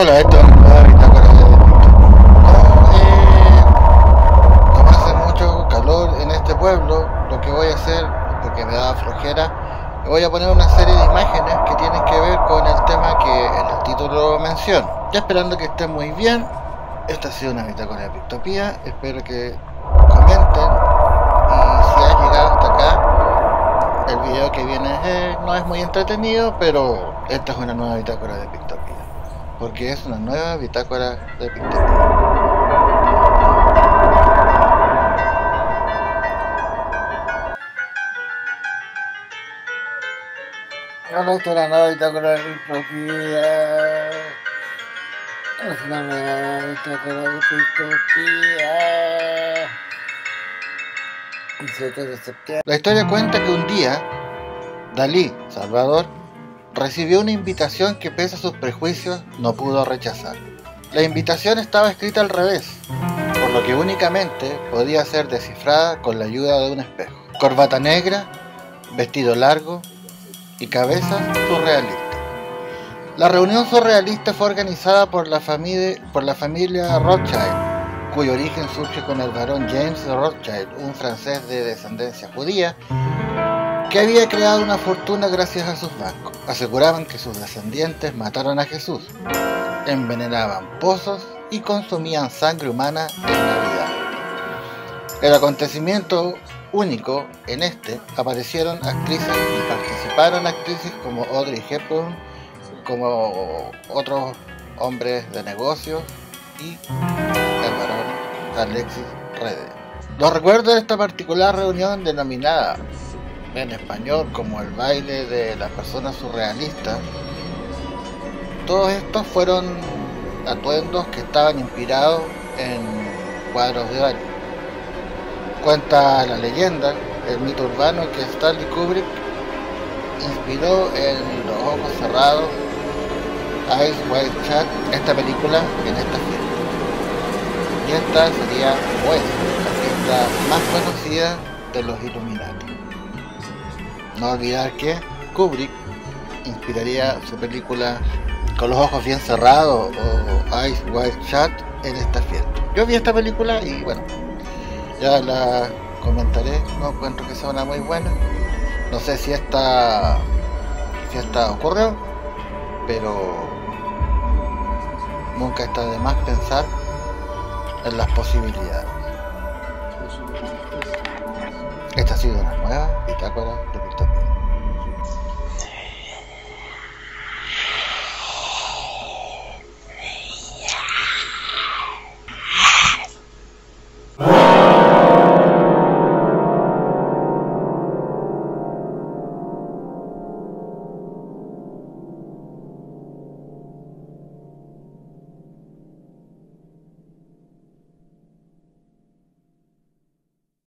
Hola, una nueva bitácora de eh, como hace mucho calor en este pueblo, lo que voy a hacer, porque me da flojera, voy a poner una serie de imágenes que tienen que ver con el tema que en el título menciono. Ya esperando que estén muy bien, esta ha sido una bitácora de Pictopía, espero que comenten y si has llegado hasta acá, el video que viene eh, no es muy entretenido, pero esta es una nueva bitácora de Pictopía porque es una nueva bitácora de Pictopía. Hola, esta es la nueva bitácora de Pictopía. Es una nueva bitácora de Pictopía. 17 de septiembre. La historia cuenta que un día, Dalí, Salvador, recibió una invitación que pese a sus prejuicios no pudo rechazar. La invitación estaba escrita al revés, por lo que únicamente podía ser descifrada con la ayuda de un espejo. Corbata negra, vestido largo y cabeza surrealista. La reunión surrealista fue organizada por la, familia, Rothschild, cuyo origen surge con el varón James Rothschild, un francés de descendencia judía, que había creado una fortuna gracias a sus bancos. Aseguraban que sus descendientes mataron a Jesús, envenenaban pozos y consumían sangre humana en Navidad. El acontecimiento único en este aparecieron actrices y participaron actrices como Audrey Hepburn, como otros hombres de negocios y el varón Alexis Rede. Los recuerdos de esta particular reunión denominada en español como el baile de las personas surrealistas, todos estos fueron atuendos que estaban inspirados en cuadros de baile. Cuenta la leyenda, el mito urbano que Stanley Kubrick inspiró en Los Ojos Cerrados, Eyes White Chat, esta película en esta fiesta. Y esta sería pues la fiesta más conocida de los Illuminati. No olvidar que Kubrick inspiraría su película con los ojos bien cerrados o Ice White Chat en esta fiesta. Yo vi esta película y bueno, ya la comentaré, no encuentro que sea una muy buena. No sé si esta fiesta ocurrió, pero nunca está de más pensar en las posibilidades. Ha sido una nueva bitácora de Victoria.